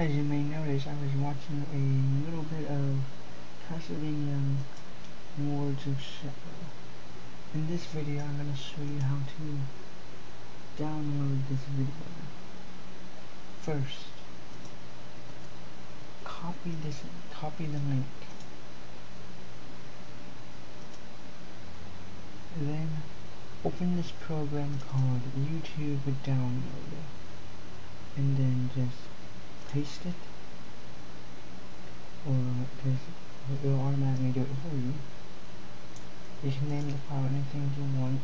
As you may notice, I was watching a little bit of Castlevania Lords of Shadow. In this video, I'm going to show you how to download this video. First, copy this, copy the link. Then, open this program called YouTube Downloader. And then just paste it or just it will automatically do it for you. You can name the file anything you want.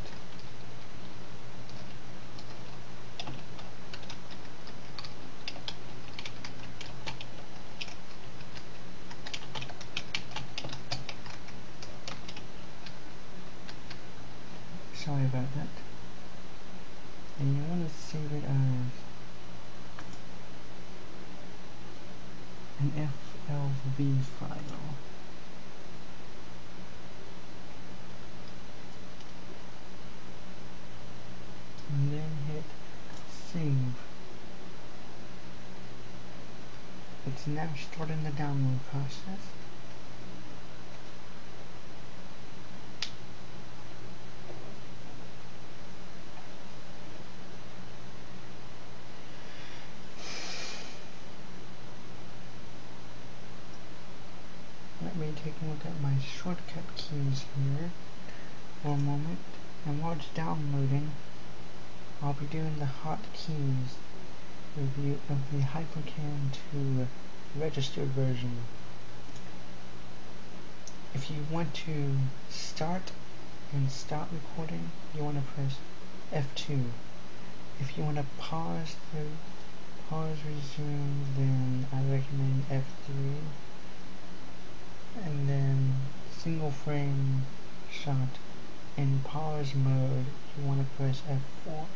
Sorry about that. And you want to save it as an FLV file. And then hit save. It's now starting the download process. Let me take a look at my shortcut keys here for a moment. And while it's downloading, I'll be doing the hotkeys review of the Hypercam 2 registered version. If you want to start and stop recording, you want to press F2. If you want to pause the pause resume, then I recommend F3 and then single frame shot in pause mode. You want to press F4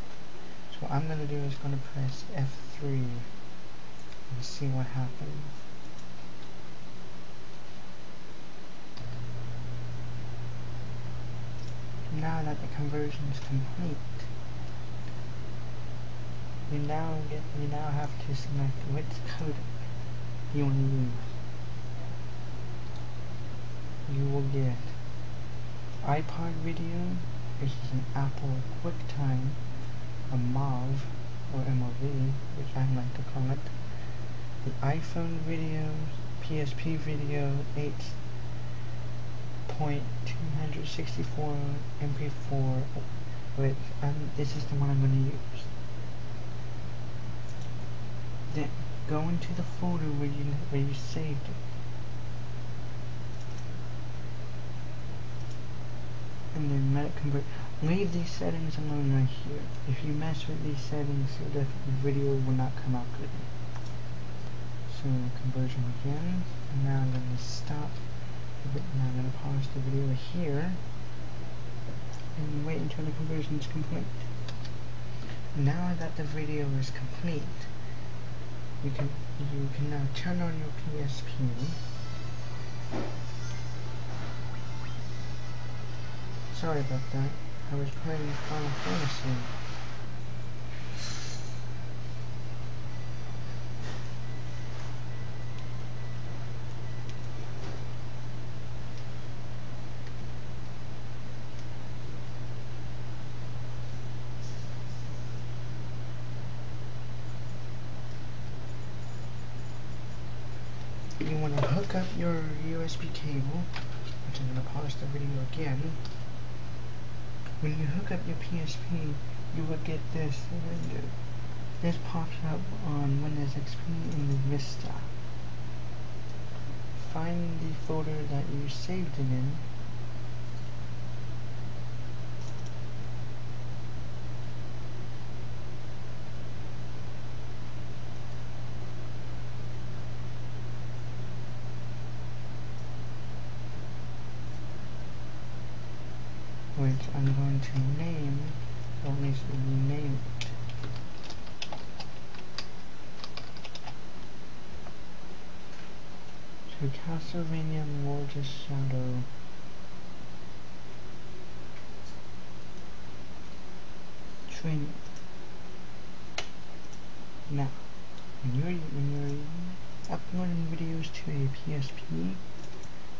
so what I'm going to do is going to press F3 and see what happens. Now that the conversion is complete you now get you now have to select which code you want to use you will get iPod video, which is an Apple QuickTime, a MOV, or MOV, which I like to call it, the iPhone video, PSP video, H.264 MP4, which um, this is the one I'm going to use. Then go into the folder where you where you saved it. Then let it convert. Leave these settings alone right here. If you mess with these settings, the video will not come out good. So conversion begins, and now I'm going to stop. Now I'm going to pause the video here, and wait until the conversion is complete. Now that the video is complete, you can you can now turn on your PSP. Sorry about that. I was playing Final Fantasy. you want to hook up your USB cable, which I'm going to pause the video again, when you hook up your PSP, you will get this window. This pops up on Windows XP in the Vista. Find the folder that you saved it in. Which I'm going to name, so at least rename it. to Castlevania Lords Shadow. Training. Now, when you're when you're uploading videos to a PSP,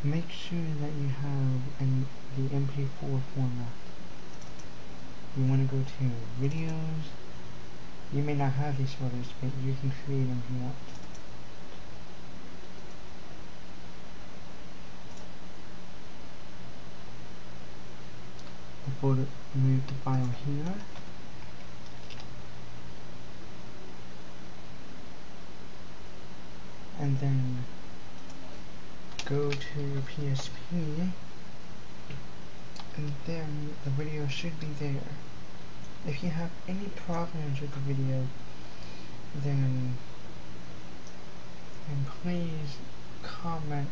make sure that you have an, the MP4 format. You want to go to videos. You may not have these photos, but you can create them if you want. folder, move the file here. And then go to your PSP and then the video should be there. If you have any problems with the video, then, then please comment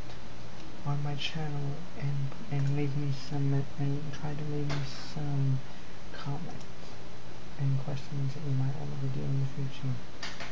on my channel and and leave me some and try to leave me some comments and questions that you might want to do in the future.